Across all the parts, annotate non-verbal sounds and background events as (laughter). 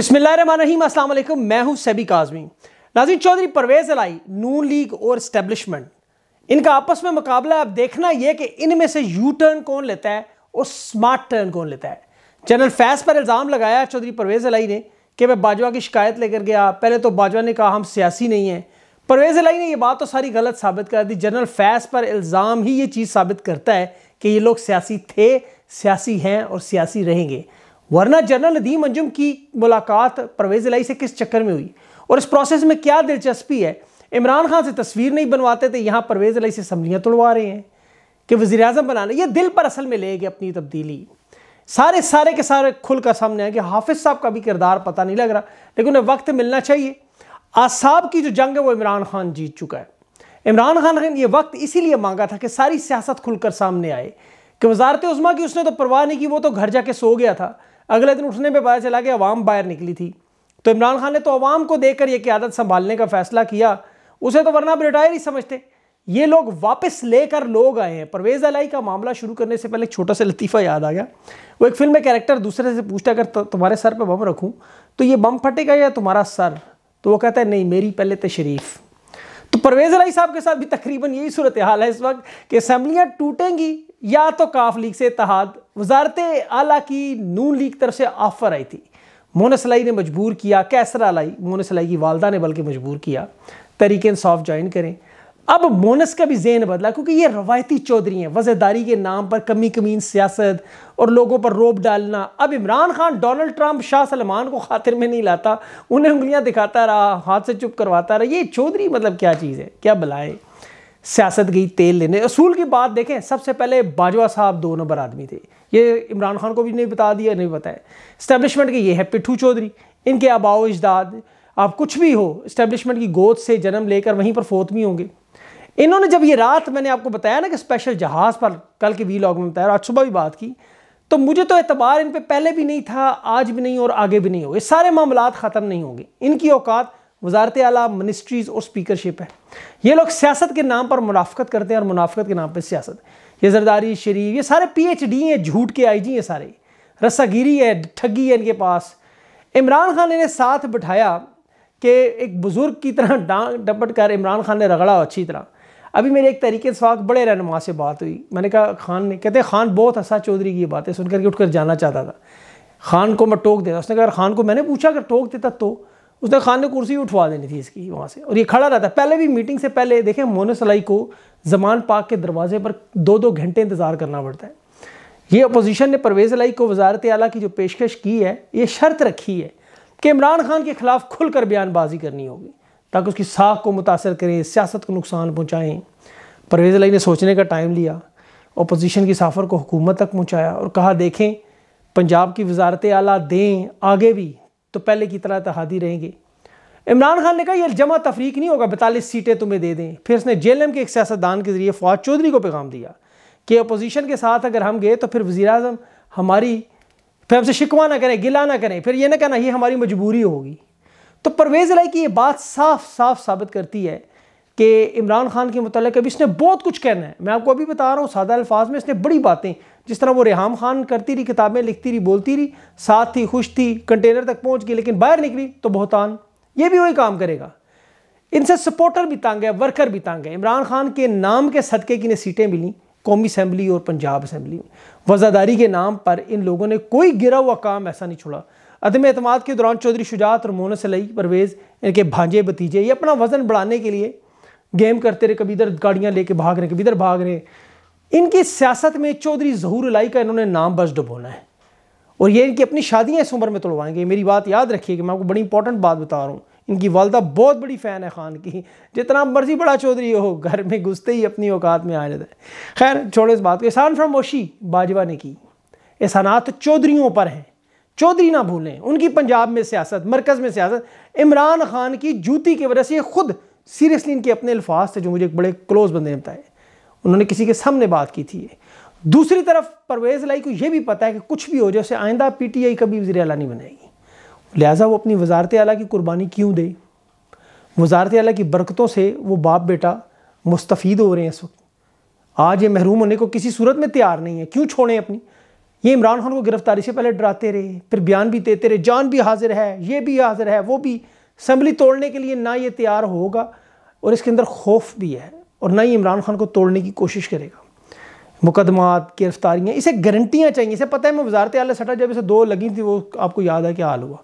अस्सलाम वालेकुम मैं हूँ सैबी काजमी। नाजिन चौधरी परवेज अलाई, नून लीग और स्टैब्लिशमेंट इनका आपस में मुकाबला अब देखना यह कि इनमें से यू टर्न कौन लेता है और स्मार्ट टर्न कौन लेता है। जनरल फैज पर इल्ज़ाम लगाया चौधरी परवेज अलाई ने कि मैं बाजवा की शिकायत लेकर गया। पहले तो बाजवा ने कहा, हम सियासी नहीं हैं। परवेज अलाई ने यह बात तो सारी गलत साबित कर दी। जनरल फैज पर इल्ज़ाम ही ये चीज़ साबित करता है कि ये लोग सियासी थे, सियासी हैं और सियासी रहेंगे। वरना जनरल नदीम अंजुम की मुलाकात परवेज लाई से किस चक्कर में हुई? और इस प्रोसेस में क्या दिलचस्पी है? इमरान खान से तस्वीर नहीं बनवाते थे, यहाँ परवेज लाई से असम्बलियाँ तुड़वा रहे हैं कि वजी अजम बनाना, ये दिल पर असल में ले गए अपनी तब्दीली। सारे सारे के सारे खुलकर सामने आए कि हाफिज साहब का भी किरदार पता नहीं लग रहा, लेकिन उन्हें वक्त मिलना चाहिए। आसाब की जो जंग है, वो इमरान खान जीत चुका है। इमरान खान ने ये वक्त इसीलिए मांगा था कि सारी सियासत खुलकर सामने आए कि वजारत उज़मा की उसने तो परवाह नहीं की, वो तो घर जाके सो गया था। अगले दिन उठने पर पता चला कि अवाम बाहर निकली थी। तो इमरान खान ने तो अवाम को देखकर यह क्यादत संभालने का फैसला किया। उसे तो वरना आप रिटायर ही समझते। ये लोग वापस लेकर लोग आए हैं। परवेज अलाई का मामला शुरू करने से पहले एक छोटा सा लतीफ़ा याद आ गया। वो एक फ़िल्म में कैरेक्टर दूसरे से पूछता अगर तुम्हारे सर पे बम रखूँ तो ये बम फटेगा या तुम्हारा सर? तो वो कहता है, नहीं, मेरी पहले तशरीफ़ तो परवेज अलाई साहब के साथ भी तकरीबन यही सूरत हाल है इस वक्त कि असम्बलियाँ टूटेंगी या तो काफ लीग से इतिहाद वजारत आला की नून लीग तरफ़ से ऑफ़र आई थी। मोन सलाई ने मजबूर किया, कैसर लाई मोन सलाई की वालदा ने बल्कि मजबूर किया। तरीके इंसाफ ज्वाइन करें। अब मोनस का भी जेन बदला, क्योंकि ये रवायती चौधरी हैं। वजेदारी के नाम पर कमी कमीन सियासत और लोगों पर रोप डालना। अब Imran Khan Donald Trump, Shah Salman को खातिर में नहीं लाता। उन्हें उंगलियाँ दिखाता रहा, हाथ से चुप करवाता रहा। ये चौधरी मतलब क्या चीज़ है? क्या बुलाए? सियासत गई तेल लेने। असूल की बात देखें, सबसे पहले बाजवा साहब दो नंबर आदमी थे। ये इमरान खान को भी नहीं बता दिया, नहीं बताया। इस्टेब्लिशमेंट के ये है पिट्ठू चौधरी। इनके आबाओ इजदाद, आप कुछ भी हो इस्टेब्लिशमेंट की गोद से जन्म लेकर वहीं पर फोत भी होंगे। इन्होंने जब ये रात मैंने आपको बताया ना कि स्पेशल जहाज़ पर कल के वी लॉग में बताया आज सुबह भी बात की तो मुझे तो एतबार इन पर पहले भी नहीं था, आज भी नहीं और आगे भी नहीं होगा। सारे मामला ख़त्म नहीं होंगे। इनकी औकात वजारत आला मिनिस्ट्रीज़ और स्पीकरशिप है। ये लोग सियासत के नाम पर मुनाफ़त करते हैं और मुनाफ़त के नाम पर सियासत। ये जरदारी, शरीफ, ये सारे पी एच डी हैं, झूठ के आई जी हैं सारे। रस्सागिरी है, ठगी है इनके पास। इमरान खान ने साथ बिठाया कि एक बुज़ुर्ग की तरह डांग, डपट कर इमरान खान ने रगड़ा अच्छी तरह। अभी मेरे एक तरीके से बड़े रहनुमा से बात हुई। मैंने कहा, खान ने कहते खान बहुत हंसा चौधरी की बातें सुन करके उठकर जाना चाहता था। खान को मैं टोक देता। उसने कहा खान को मैंने पूछा, अगर टोक देता तो? उसने खान ने कुर्सी उठवा देनी थी इसकी वहाँ से। और ये खड़ा रहता पहले भी मीटिंग से पहले देखें मोन सलाई को जमान पाक के दरवाजे पर दो दो घंटे इंतज़ार करना पड़ता है। ये अपोजिशन ने परवेज़ अलाई को वजारत आला की जो पेशकश की है, ये शर्त रखी है कि इमरान खान के खिलाफ खुलकर बयानबाजी करनी होगी, ताकि उसकी साख को मुतासर करें, सियासत को नुकसान पहुँचाएँ। परवेज़ अलाई ने सोचने का टाइम लिया अपोजिशन की साफर को हुकूमत तक पहुँचाया और कहा, देखें, पंजाब की वजारत आला दें, आगे भी तो पहले की तरह तहादी रहेंगे। इमरान खान ने कहा यह जमा तफरीक नहीं होगा बैतालीस सीटें तुम्हें दे दें। फिर उसने जे के एक सियासतदान के ज़रिए फवाद चौधरी को पैगाम दिया कि अपोजिशन के साथ अगर हम गए तो फिर वजी अजम हमारी फिर हमसे शिकवा ना करें, गिला ना करें। फिर ये ना कहना, ये हमारी मजबूरी होगी। तो परवेज़ लाई की ये बात साफ़ साफ़ साबित करती है कि इमरान खान के मतलब अभी इसने बहुत कुछ कहना है। मैं आपको अभी बता रहा हूँ, सादा अल्फाज में इसने बड़ी बातें, जिस तरह वो रेहम खान करती रही, किताबें लिखती रही, बोलती रही, साथ थी, खुश थी, कंटेनर तक पहुँच गई, लेकिन बाहर निकली तो बहुतान, ये भी वही काम करेगा। इनसे सपोर्टर भी तंग है वर्कर भी तंग है। इमरान खान के नाम के सदक़े की इन्हें सीटें मिली, कौमी असम्बली और पंजाब असम्बली में। वज़ादारी के नाम पर इन लोगों ने कोई गिरा हुआ काम ऐसा नहीं छोड़ा। अदम अतमाद के दौरान चौधरी शुजात और मोन सलई परवेज़, इनके भांजे भतीजे ये अपना वज़न बढ़ाने के लिए गेम करते रहे, कभी इधर गाड़ियाँ लेके भाग रहे, कभी इधर भाग रहे। इनकी सियासत में चौधरी जहूर लाई का इन्होंने नाम बस डुबोना है। और ये इनकी अपनी शादियाँ इस उम्र में तोड़वाएँगे। मेरी बात याद रखिए कि मैं आपको बड़ी इंपॉर्टेंट बात बता रहा हूँ। इनकी वालदा बहुत बड़ी फ़ैन है खान की। जितना मर्ज़ी बड़ा चौधरी हो, घर में घुसते ही अपनी औकात में आ जाता है। खैर, छोड़ो इस बात को। एहसान फ्रामोशी बाजवा ने की। एहसानात चौधरीों पर हैं। चौधरी ना भूलें। उनकी पंजाब में सियासत, मरकज़ में सियासत। इमरान खान की जूती की वजह से खुद सीरियसली इनके अपने अल्फाज थे जो मुझे एक बड़े क्लोज बंदे ने बताए। उन्होंने किसी के सामने बात की थी दूसरी तरफ़ परवेज़ लाई को यह भी पता है कि कुछ भी हो जाए उसे आइंदा पी टी आई कभी वजी अला नहीं बनाएगी। लिहाजा वो अपनी वजारत अला की कुर्बानी क्यों दे? वजारत अला की बरकतों से वो बाप बेटा मुस्तफ़ हो रहे हैं इस वक्त। आज ये महरूम होने को किसी सूरत में तैयार नहीं है। क्यों छोड़ें अपनी? ये इमरान खान को गिरफ्तारी से पहले डराते रहे, फिर बयान भी देते रहे, जान भी हाजिर है, ये भी हाजिर है, वो भी असम्बली तोड़ने के लिए ना ये तैयार होगा। और इसके अंदर खौफ भी है और ना ही इमरान खान को तोड़ने की कोशिश करेगा। मुकदमात, गिरफ्तारियाँ, इसे गारंटियाँ चाहिए। इसे पता है मैं वजारत आल सटा जब इसे दो लगी थी, वो आपको याद है क्या हाल हुआ।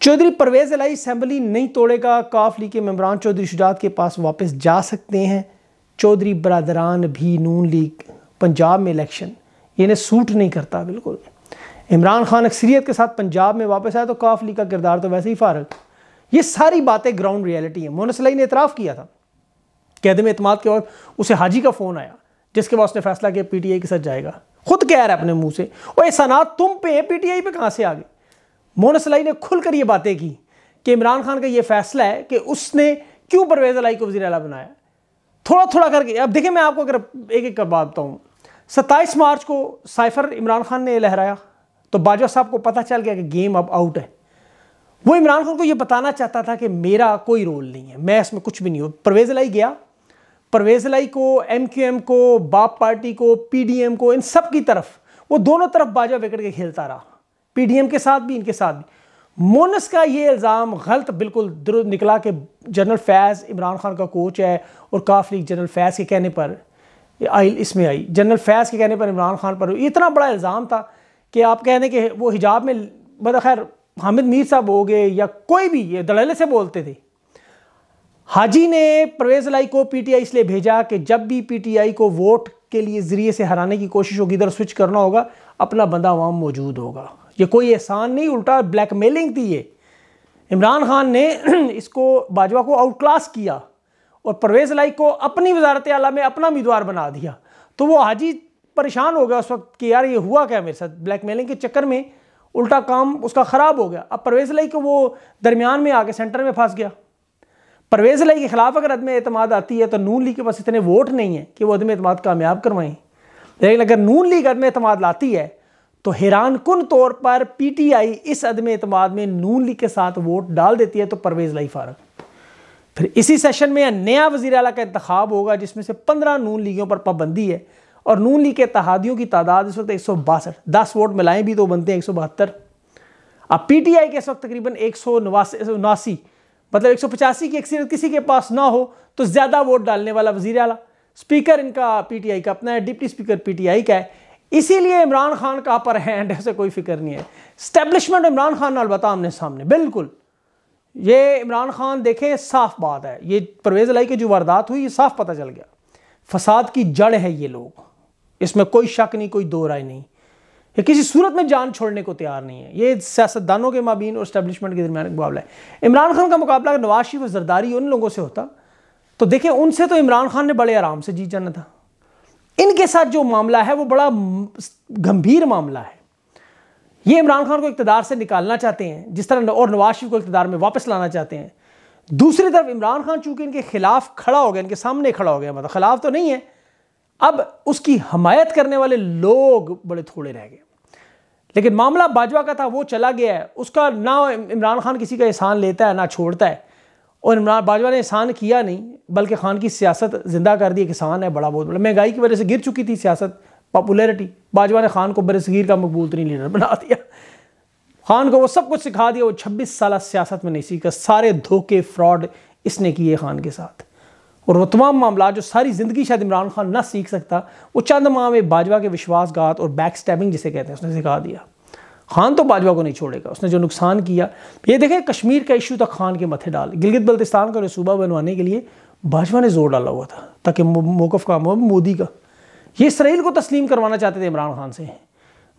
चौधरी परवेज़ अलाई असम्बली नहीं तोड़ेगा, काफ लीग के मम्बरान चौधरी शुजात के पास वापस जा सकते हैं। चौधरी बरदरान भी नून लीग पंजाब में इलेक्शन इन्हें सूट नहीं करता बिल्कुल। इमरान खान अक्सरियत के साथ पंजाब में वापस आया तो काफ लीग का किरदार तो वैसे ही फारग। ये सारी बातें ग्राउंड रियलिटी है। मोनसलाई ने इतराफ़ किया था कि अदम अतमाद के बाद उसे हाजी का फ़ोन आया, जिसके बाद उसने फैसला किया पीटीआई के साथ जाएगा। खुद कह रहा है अपने मुँह से और ये सनात, तुम पे है पीटीआई पे? कहाँ से आ गए? मोनसलाई ने खुलकर ये बातें की कि इमरान खान का ये फैसला है कि उसने क्यों परवेज अलाई को वजी अला बनाया। थोड़ा थोड़ा करके, अब देखिए मैं आपको अगर एक एक कर बात बताऊँ। सत्ताईस मार्च को साइफर इमरान खान ने लहराया तो बाजवा साहब को पता चल गया कि गेम अब आउट है। वो इमरान खान को ये बताना चाहता था कि मेरा कोई रोल नहीं है, मैं इसमें कुछ भी नहीं हूँ। परवेज लाई गया। परवेज लाई को एम क्यू एम को, बाप पार्टी को पी डी एम को, इन सब की तरफ़, वो दोनों तरफ़ बाजा विकेट के खेलता रहा। पी डी एम के साथ भी, इनके साथ भी। मोनस का ये इल्ज़ाम गलत बिल्कुल निकला कि जनरल फैज़ इमरान खान का कोच है और काफ लीग जनरल फैज़ के कहने पर आई, इसमें आई। जनरल फैज़ के कहने पर, इमरान खान पर, इतना बड़ा इल्ज़ाम था कि आप कह दें कि वो हिजाब में मतलब खैर हामिद मीर साहब हो गए या कोई भी, ये दड़ेले से बोलते थे। हाजी ने परवेज लाई को पीटीआई इसलिए भेजा कि जब भी पीटीआई को वोट के लिए ज़रिए से हराने की कोशिश होगी, इधर स्विच करना होगा, अपना बंदा वहाँ मौजूद होगा। ये कोई एहसान नहीं, उल्टा ब्लैकमेलिंग थी ये। इमरान खान ने (clears throat) इसको, बाजवा को आउट क्लास किया और परवेज लाई को अपनी वजारत आला में अपना उम्मीदवार बना दिया। तो वो हाजी परेशान हो गया उस वक्त कि यार ये हुआ क्या मेरे साथ? ब्लैकमेलिंग के चक्कर में उल्टा काम उसका ख़राब हो गया। अब परवेज़ लाई को वो दरमियान में आके सेंटर में फंस गया। परवेज़ लाई के ख़िलाफ़ अगर अदम अतमाद आती है तो नून लीग के पास इतने वोट नहीं है कि वो अदम अतमाद कामयाब करवाएँ। लेकिन अगर नून लीग अदम अतमाद लाती है तो हैरान कन तौर पर पी टी आई इस अदम अतमाद में नून लीग के साथ वोट डाल देती है तो परवेज़ लाई फारग। फिर इसी सेशन में नया वजी अला का इंतखब होगा, जिसमें से पंद्रह नून लीगों पर पाबंदी है। और नून लीग के तहादियों की तादाद इस वक्त एक सौ बासठ। दस वोट मिलाएँ भी तो बनते हैं, एक सौ बहत्तर। अब पी टी आई के इस वक्त तकरीबन एक सौ नवासी मतलब एक सौ पचासी की अक्सरियत किसी के पास ना हो तो ज़्यादा वोट डालने वाला वज़ीर अला स्पीकर इनका पी टी आई का अपना है, deputy speaker P T I का है। इसीलिए इमरान खान का अपर हैंड, ऐसे कोई फ़िक्र नहीं है। स्टैब्लिशमेंट इमरान खान अलबत् आमने सामने, बिल्कुल। ये इमरान खान देखें, साफ़ बात है। ये परवेज लाई की जो वारदात हुई, ये साफ़ पता चल गया। फसाद की जड़ है ये लोग। इसमें कोई शक नहीं, कोई दो राय नहीं। ये किसी सूरत में जान छोड़ने को तैयार नहीं है। ये सियासतदानों के माबीन और स्टैब्लिशमेंट के दरमियान मुकाबला है। इमरान खान का मुकाबला अगर नवाज़ शरीफ और जरदारी उन लोगों से होता तो देखें, उनसे तो इमरान खान ने बड़े आराम से जीत जाना था। इनके साथ जो मामला है, वो बड़ा गंभीर मामला है। ये इमरान खान को इकतदार से निकालना चाहते हैं, जिस तरह और नवाज़ शरीफ को इकतदार में वापस लाना चाहते हैं। दूसरी तरफ़ इमरान खान चूँकि इनके खिलाफ खड़ा हो गया, इनके सामने खड़ा हो गया मतलब खिलाफ तो नहीं है अब उसकी हमायत करने वाले लोग बड़े थोड़े रह गए। लेकिन मामला बाजवा का था, वो चला गया है। उसका ना इमरान खान किसी का एहसान लेता है, ना छोड़ता है। और इमरान, बाजवा ने एहसान किया नहीं, बल्कि खान की सियासत ज़िंदा कर दी, किसान है, बड़ा बहुत। बड़ा महँगाई की वजह से गिर चुकी थी सियासत पॉपुलैरिटी बाजवा ने खान को बरसगीर का मकबूल तरीन लीडर बना दिया। खान को वो सब कुछ सिखा दिया, वो छब्बीस साल सियासत में नहीं सीखा। सारे धोखे, फ्रॉड इसने किए खान के साथ। और वो तमाम मामला जो सारी ज़िंदगी शायद इमरान खान ना सीख सकता, वो चंद माह में बाजवा के विश्वासघात और बैक स्टैबिंग जिसे कहते हैं, उसने सिखा दिया। खान तो बाजवा को नहीं छोड़ेगा, उसने जो नुकसान किया, ये देखें कश्मीर का इशू तक खान के मथे डाल, गिलगित बल्तिस्तान का सूबा बनवाने के लिए बाजवा ने ज़ोर डाला हुआ था, ताकि मौकफ का मोदी का। ये इसराइल को तस्लीम करवाना चाहते थे इमरान खान से।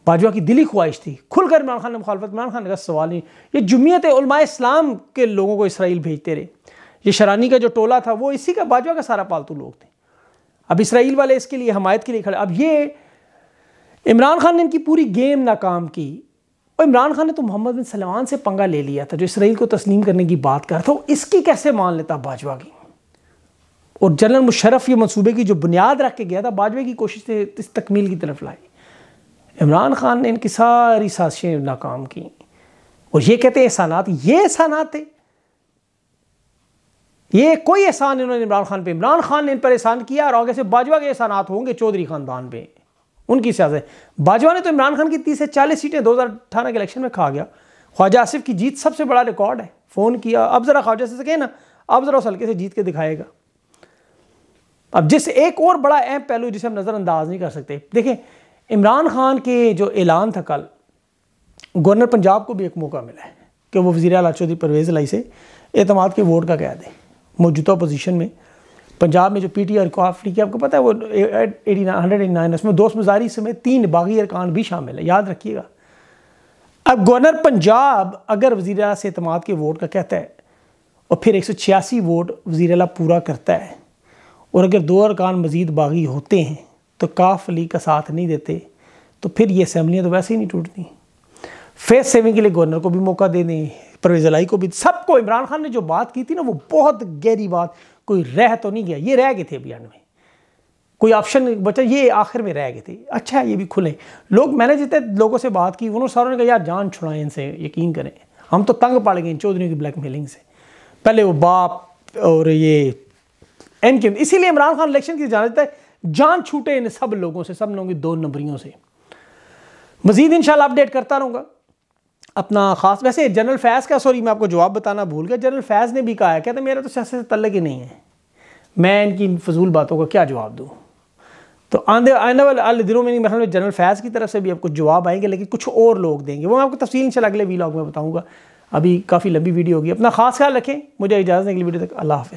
बाजवा की दिली ख्वाहिश थी। खुलकर इमरान खान ने मुखालफत, इमरान खान का सवाल नहीं, ये जुमियत इस्लाम के लोगों को इसराइल भेजते रहे। ये शरानी का जो टोला था, वो इसी का बाजवा का सारा पालतू लोग थे। अब इसराइल वाले इसके लिए, हमायत के लिए खड़े। अब ये इमरान खान ने इनकी पूरी गेम नाकाम की। और इमरान खान ने तो मोहम्मद बिन सलमान से पंगा ले लिया था, जो इसराइल को तस्लीम करने की बात कर रहा था, वो इसकी कैसे मान लेता बाजवा की? और जनरल मुशरफ ये मनसूबे की जो बुनियाद रख के गया था, बाजवा की कोशिश से इस तकमील की तरफ़ लाई। इमरान खान ने इनकी सारी साजिशें नाकाम की। और ये कहते एहसानात, ये एहसानात थे ये कोई एहसान इन्होंने इमरान खान पे। इमरान खान ने इन पर एहसान किया और आगे से बाजवा के एहसानात होंगे चौधरी ख़ानदान पे। उनकी सियासत बाजवा ने तो इमरान खान की तीस से चालीस सीटें दो हज़ार अठारह के इलेक्शन में खा गया। ख्वाजा आसिफ की जीत सबसे बड़ा रिकॉर्ड है। फ़ोन किया। अब ज़रा ख्वाजा से कहें ना, अब ज़रा उस हल्के से जीत के दिखाएगा। अब जिस एक और बड़ा अहम पहलू जिसे हम नज़रअंदाज नहीं कर सकते, देखें, इमरान खान के जो ऐलान था कल, गवर्नर पंजाब को भी एक मौका मिला है कि वो वजी अला चौधरी परवेज़ लाई से एतमाद के वोट का कह दें। मौजूदा पोजीशन में। पंजाब में जो पी टी आर काफ़ी की आपको पता है वो eighty nine hundred eighty nine उसमें दोस्त मजारी समेत तीन बागी अरकान भी शामिल है, याद रखिएगा। अब गवर्नर पंजाब अगर वजी अला से अतमाद के वोट का कहता है, और फिर एक सौ छियासी वोट वजी अला पूरा करता है, और अगर दो अरकान मजीद बागी होते हैं तो काफ अली का साथ नहीं देते तो फिर ये असम्बलियाँ तो वैसे ही नहीं टूटती। फेस सेविंग के लिए गवर्नर को भी मौका दे दें परवेज लाई को भी सबको इमरान खान ने जो बात की थी ना, वो बहुत गहरी बात, कोई रह तो नहीं गया। ये रह गए थे अभियान में। कोई ऑप्शन बचा, ये आखिर में रह गए थे। अच्छा है ये भी खुले। लोग, मैंने जितने लोगों से बात की, उन्होंने सारों ने कहा, यार, जान छुड़ाएँ इनसे, यकीन करें। हम तो तंग पड़ गए इन चौधरी की ब्लैकमेलिंग से। पहले वो बाप और ये एम के इसीलिए इमरान खान इलेक्शन की जान है। जान छूटे इन सब लोगों से, सब लोगों की दो नंबरियों से। मजीद इंशाल्लाह अपडेट करता रहूँगा। अपना ख़ास, वैसे जनरल फैज़ का सॉरी मैं आपको जवाब बताना भूल गया। जनरल फैज़ ने भी कहा है, कहते मेरा तो सियासत से तल्लक ही नहीं है। मैं इनकी फजूल बातों का क्या जवाब दूँ? तो आंधे आने वाले दिनों में नहीं जनरल फैज़ की तरफ़ से भी आपको जवाब आएँगे, लेकिन कुछ और लोग देंगे। वो मैं आपको तफसील से अगले वीलॉग में बताऊँगा। अभी काफ़ी लंबी वीडियो होगी। अपना खास ख्याल रखें। मुझे इजाज़त लिए वीडियो तक। अल्लाह हाफ़